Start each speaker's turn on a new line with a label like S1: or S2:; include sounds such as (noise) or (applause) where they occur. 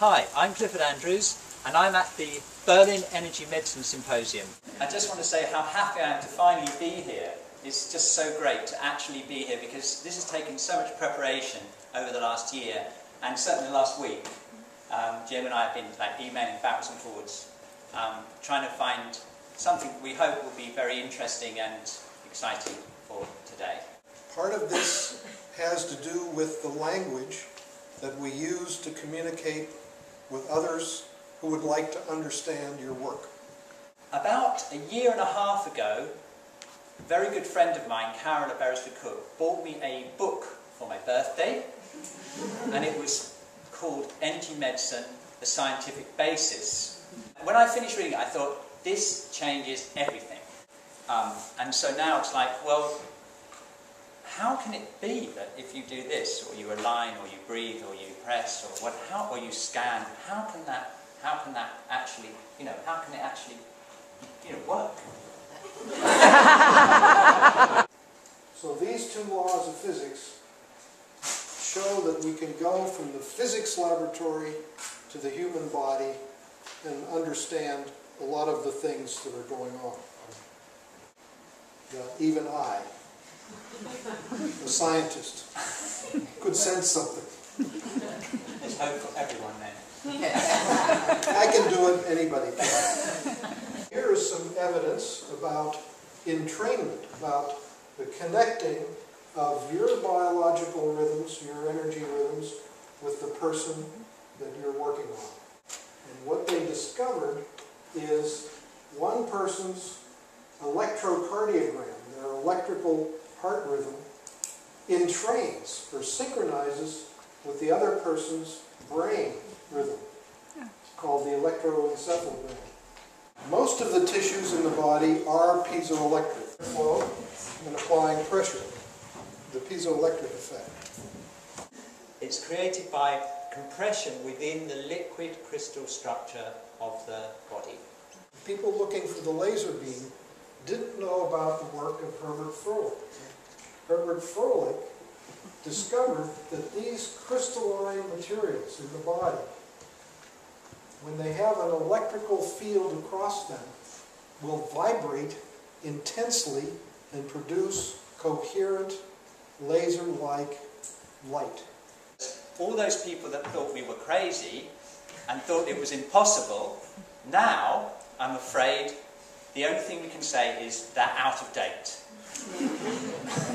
S1: Hi, I'm Clifford Andrews and I'm at the Berlin Energy Medicine Symposium. I just want to say how happy I am to finally be here. It's just so great to actually be here because this has taken so much preparation over the last year and certainly last week. Um, Jim and I have been like emailing backwards and forwards, um, trying to find something we hope will be very interesting and exciting for today.
S2: Part of this has to do with the language that we use to communicate with others who would like to understand your work.
S1: About a year and a half ago, a very good friend of mine, Carol Beresford-Cooke, bought me a book for my birthday, and it was called Energy Medicine, The Scientific Basis. When I finished reading it, I thought, this changes everything. Um, and so now it's like, well, how can it be that if you do this, or you align, or you breathe, or you press, or what, how, or you scan, how can that, how can that actually, you know, how can it actually, you know, work? (laughs)
S2: so these two laws of physics show that we can go from the physics laboratory to the human body and understand a lot of the things that are going on. even I a scientist could sense something.
S1: There's hope for everyone then.
S2: I can do it, anybody can. Here is some evidence about entrainment, about the connecting of your biological rhythms, your energy rhythms, with the person that you're working on. And what they discovered is one person's electrocardiogram, their electrical heart rhythm entrains or synchronizes with the other person's brain rhythm, called the electroencephalogram. Most of the tissues in the body are piezoelectric flow and applying pressure, the piezoelectric effect.
S1: It's created by compression within the liquid crystal structure of the body.
S2: People looking for the laser beam didn't know about the work of Herbert Froehlich. Herbert Froehlich discovered that these crystalline materials in the body, when they have an electrical field across them, will vibrate intensely and produce coherent, laser-like light.
S1: All those people that thought we were crazy and thought it was impossible, now, I'm afraid, the only thing we can say is they're out of date. (laughs)